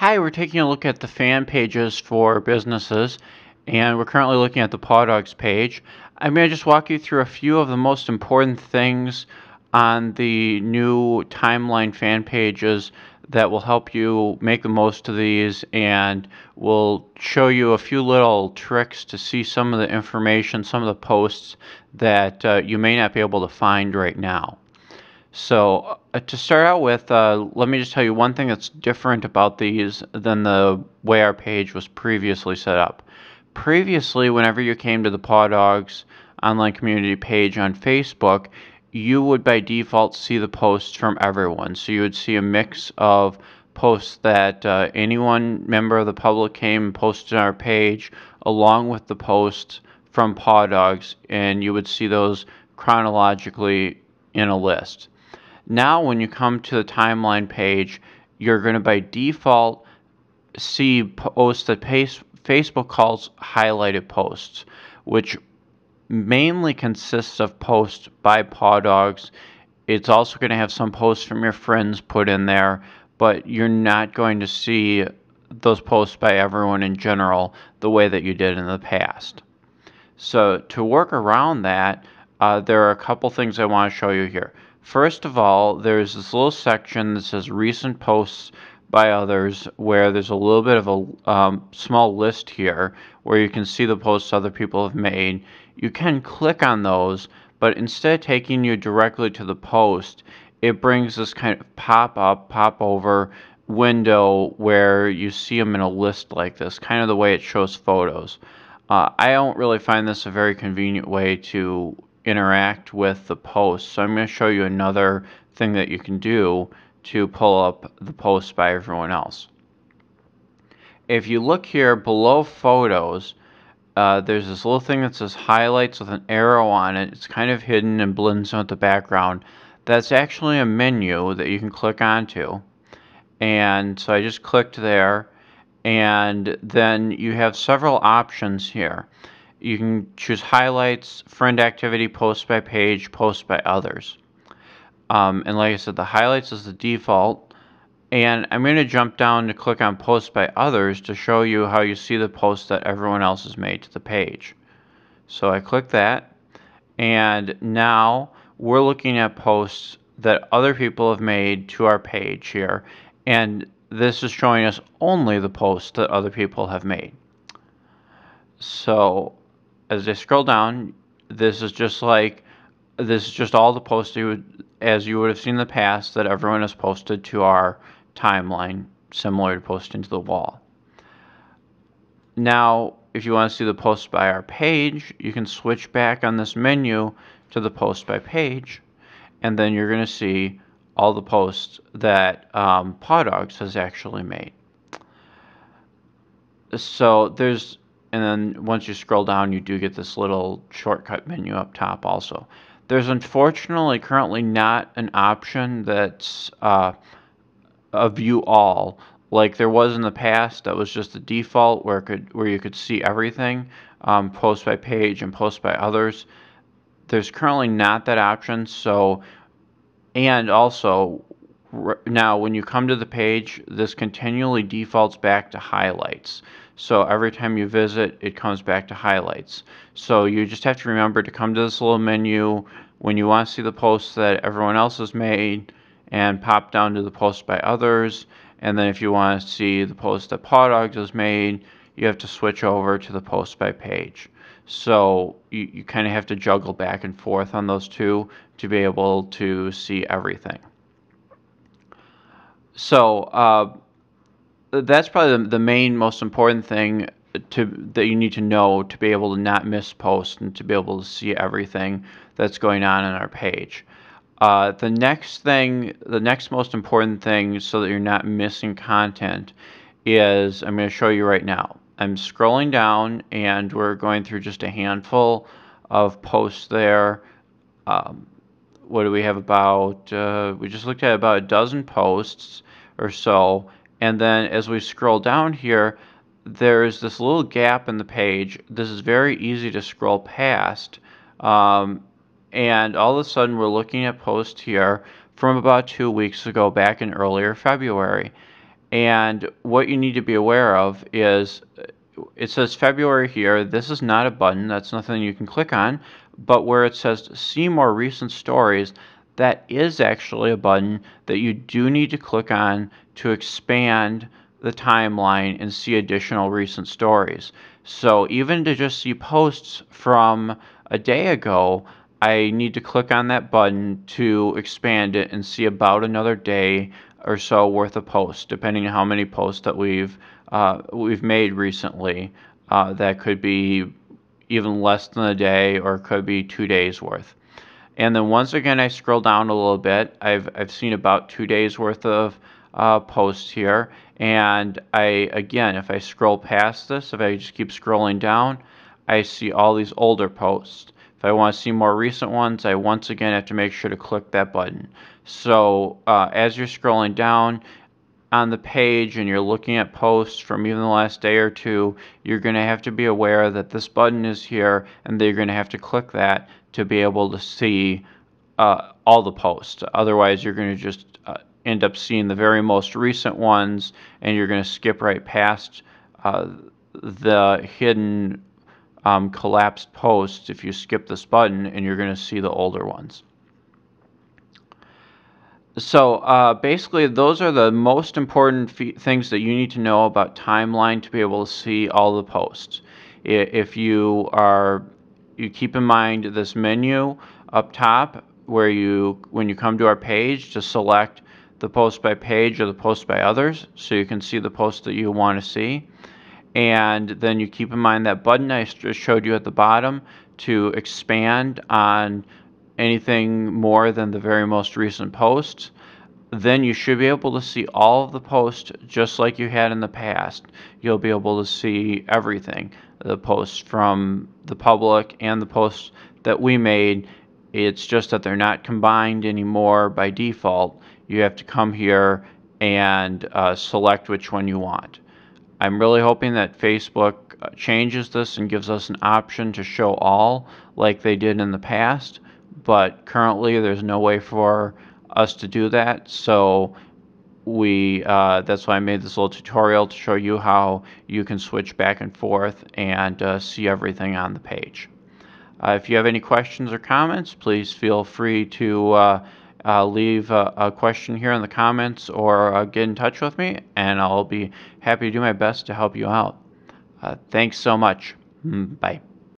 Hi, we're taking a look at the fan pages for businesses, and we're currently looking at the Paw Dogs page. I'm going to just walk you through a few of the most important things on the new timeline fan pages that will help you make the most of these and we'll show you a few little tricks to see some of the information, some of the posts that uh, you may not be able to find right now. So uh, to start out with, uh, let me just tell you one thing that's different about these than the way our page was previously set up. Previously, whenever you came to the Paw Dogs online community page on Facebook, you would by default see the posts from everyone. So you would see a mix of posts that uh, any one member of the public came and posted on our page, along with the posts from Paw Dogs, and you would see those chronologically in a list. Now when you come to the timeline page, you're going to by default see posts that Facebook calls highlighted posts, which mainly consists of posts by Paw Dogs. It's also going to have some posts from your friends put in there, but you're not going to see those posts by everyone in general the way that you did in the past. So to work around that, uh, there are a couple things I want to show you here. First of all, there's this little section that says recent posts by others where there's a little bit of a um, small list here where you can see the posts other people have made. You can click on those, but instead of taking you directly to the post, it brings this kind of pop up, pop over window where you see them in a list like this, kind of the way it shows photos. Uh, I don't really find this a very convenient way to interact with the post. So I'm going to show you another thing that you can do to pull up the post by everyone else. If you look here below photos, uh, there's this little thing that says highlights with an arrow on it. It's kind of hidden and blends with the background. That's actually a menu that you can click onto. And so I just clicked there and then you have several options here you can choose highlights, friend activity, post by page, post by others. Um, and like I said, the highlights is the default. And I'm going to jump down to click on post by others to show you how you see the post that everyone else has made to the page. So I click that. And now we're looking at posts that other people have made to our page here. And this is showing us only the posts that other people have made. So as I scroll down, this is just like this is just all the posts you would, as you would have seen in the past that everyone has posted to our timeline, similar to posting to the wall. Now, if you want to see the posts by our page, you can switch back on this menu to the post by page, and then you're going to see all the posts that um, Paw Dogs has actually made. So there's and then once you scroll down you do get this little shortcut menu up top also. There's unfortunately currently not an option that's uh, a view all. Like there was in the past that was just the default where could where you could see everything um, post by page and post by others. There's currently not that option so and also now when you come to the page this continually defaults back to highlights so every time you visit, it comes back to highlights. So you just have to remember to come to this little menu when you want to see the posts that everyone else has made and pop down to the post by others. And then if you want to see the post that Paw Dogs has made, you have to switch over to the post by page. So you, you kind of have to juggle back and forth on those two to be able to see everything. So uh, that's probably the, the main most important thing to that you need to know to be able to not miss posts and to be able to see everything that's going on on our page. Uh, the next thing, the next most important thing, so that you're not missing content, is I'm going to show you right now. I'm scrolling down and we're going through just a handful of posts there. Um, what do we have about? Uh, we just looked at about a dozen posts or so and then as we scroll down here, there's this little gap in the page. This is very easy to scroll past. Um, and all of a sudden we're looking at posts here from about two weeks ago back in earlier February. And what you need to be aware of is it says February here. This is not a button. That's nothing you can click on. But where it says see more recent stories, that is actually a button that you do need to click on to expand the timeline and see additional recent stories. So even to just see posts from a day ago, I need to click on that button to expand it and see about another day or so worth of posts, depending on how many posts that we've uh, we've made recently. Uh, that could be even less than a day or could be two days worth. And then once again, I scroll down a little bit. I've, I've seen about two days worth of uh, posts here. And I, again, if I scroll past this, if I just keep scrolling down, I see all these older posts. If I want to see more recent ones, I once again have to make sure to click that button. So uh, as you're scrolling down on the page and you're looking at posts from even the last day or two, you're going to have to be aware that this button is here and they're going to have to click that to be able to see uh, all the posts. Otherwise, you're going to just uh, end up seeing the very most recent ones and you're going to skip right past uh, the hidden um, collapsed posts if you skip this button and you're going to see the older ones. So uh, basically, those are the most important things that you need to know about timeline to be able to see all the posts. If you are, you keep in mind this menu up top where you, when you come to our page, to select the post by page or the post by others, so you can see the posts that you want to see and then you keep in mind that button I just showed you at the bottom to expand on anything more than the very most recent posts then you should be able to see all of the posts just like you had in the past. You'll be able to see everything the posts from the public and the posts that we made. It's just that they're not combined anymore by default. You have to come here and uh, select which one you want. I'm really hoping that Facebook uh, changes this and gives us an option to show all like they did in the past, but currently there's no way for us to do that. So we uh, that's why I made this little tutorial to show you how you can switch back and forth and uh, see everything on the page. Uh, if you have any questions or comments, please feel free to uh, uh, leave a, a, question here in the comments or uh, get in touch with me, and I'll be happy to do my best to help you out. Thanks so much. Mm, bye.